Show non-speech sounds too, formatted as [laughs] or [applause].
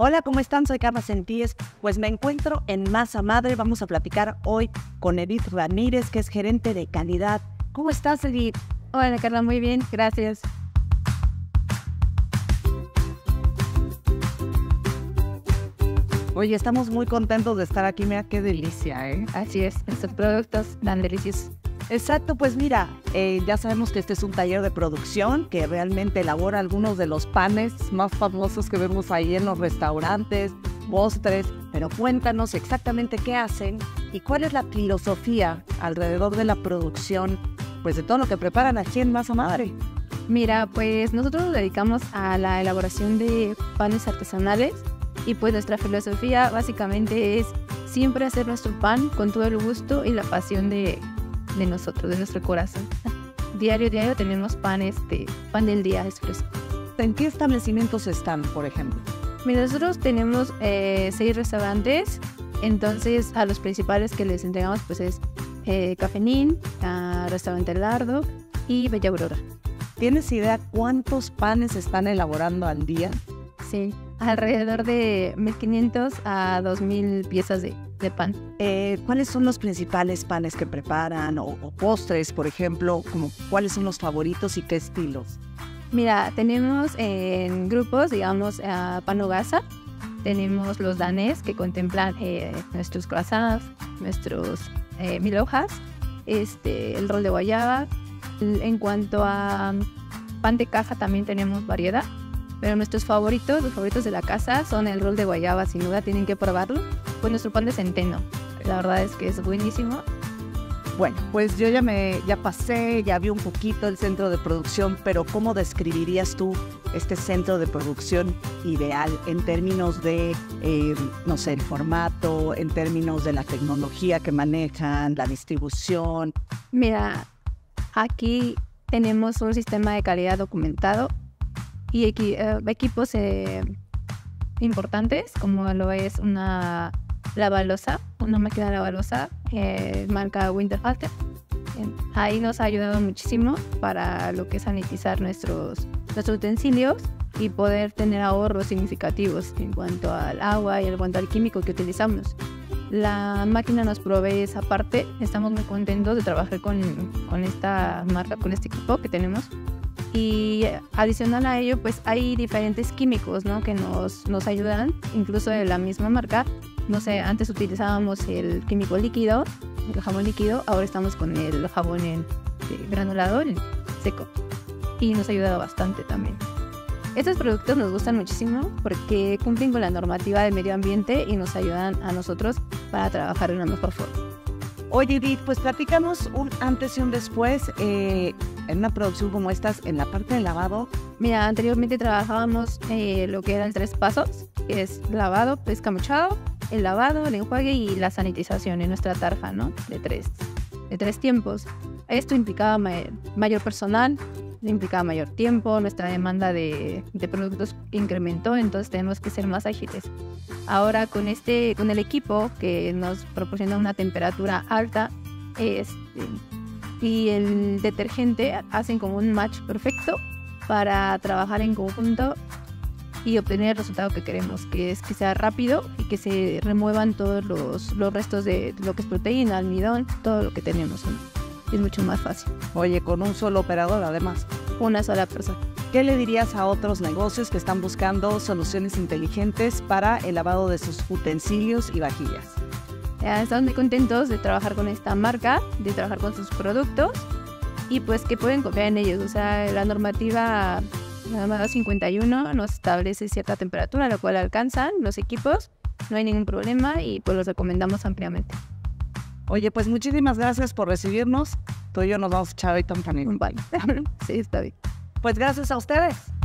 Hola, ¿cómo están? Soy Carla Sentíes. Pues me encuentro en Masa Madre. Vamos a platicar hoy con Edith Ramírez, que es gerente de calidad. ¿Cómo estás, Edith? Hola, Carla, muy bien, gracias. Oye, estamos muy contentos de estar aquí. Mira qué delicia, ¿eh? Así es, estos productos tan deliciosos. Exacto, pues mira, eh, ya sabemos que este es un taller de producción que realmente elabora algunos de los panes más famosos que vemos ahí en los restaurantes, postres, pero cuéntanos exactamente qué hacen y cuál es la filosofía alrededor de la producción, pues de todo lo que preparan aquí en Masa Madre. Mira, pues nosotros nos dedicamos a la elaboración de panes artesanales y pues nuestra filosofía básicamente es siempre hacer nuestro pan con todo el gusto y la pasión de de nosotros, de nuestro corazón. [laughs] Diario, diario tenemos pan, este, pan del día es fresco. ¿En qué establecimientos están, por ejemplo? Mira, nosotros tenemos eh, seis restaurantes, entonces a los principales que les entregamos pues es eh, Cafenín, Restaurante Lardo y Bella Aurora. ¿Tienes idea cuántos panes están elaborando al día? Sí, alrededor de 1.500 a 2.000 piezas de, de pan. Eh, ¿Cuáles son los principales panes que preparan o, postres, por ejemplo? Como, ¿Cuáles son los favoritos y qué estilos? Mira, tenemos en grupos, digamos, pan Ugasa. Tenemos los danés que contemplan eh, nuestros croissants, nuestros eh, mil hojas, este, el rol de guayaba. En cuanto a pan de caja también tenemos variedad. Pero nuestros favoritos, los favoritos de la casa, son el rol de guayaba, sin duda tienen que probarlo. Pues nuestro pan de centeno, la verdad es que es buenísimo. Bueno, pues yo ya me ya pasé, ya vi un poquito el centro de producción, pero ¿cómo describirías tú este centro de producción ideal en términos de, eh, no sé, el formato, en términos de la tecnología que manejan, la distribución? Mira, aquí tenemos un sistema de calidad documentado y eh, equipos eh, importantes, como lo es una lavalosa, una máquina lavalosa eh, marca Winterhalter. Ahí nos ha ayudado muchísimo para lo que es sanitizar nuestros, nuestros utensilios y poder tener ahorros significativos en cuanto al agua y en cuanto al químico que utilizamos. La máquina nos provee esa parte. Estamos muy contentos de trabajar con, con esta marca, con este equipo que tenemos y adicional a ello, pues hay diferentes químicos, ¿no? Que nos, nos ayudan, incluso de la misma marca. No sé, antes utilizábamos el químico líquido, el jabón líquido, ahora estamos con el jabón en granulado, el seco. Y nos ha ayudado bastante también. Estos productos nos gustan muchísimo porque cumplen con la normativa de medio ambiente y nos ayudan a nosotros para trabajar de una mejor forma. Oye, Edith, pues platicamos un antes y un después. Eh, en una producción como estas, en la parte de lavado? Mira, anteriormente trabajábamos eh, lo que eran tres pasos, que es lavado, pesca mochado, el lavado, el enjuague y la sanitización en nuestra tarja, ¿no? De tres, de tres tiempos. Esto implicaba mayor personal, implicaba mayor tiempo, nuestra demanda de, de, productos incrementó, entonces tenemos que ser más ágiles. Ahora con este, con el equipo que nos proporciona una temperatura alta, este, y el detergente hacen como un match perfecto para trabajar en conjunto y obtener el resultado que queremos, que es que sea rápido y que se remuevan todos los, los restos de lo que es proteína, almidón, todo lo que tenemos. Es mucho más fácil. Oye, con un solo operador además. Una sola persona. ¿Qué le dirías a otros negocios que están buscando soluciones inteligentes para el lavado de sus utensilios y vajillas? Estamos muy contentos de trabajar con esta marca, de trabajar con sus productos y pues que pueden confiar en ellos. O sea, la normativa, la 51 nos establece cierta temperatura, la cual alcanzan los equipos, no hay ningún problema y pues los recomendamos ampliamente. Oye, pues muchísimas gracias por recibirnos. Tú y yo nos vamos a echar ahorita un. Vale, [laughs] sí, está bien. Pues gracias a ustedes.